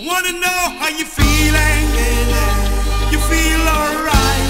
I wanna know how you feeling. You feel alright.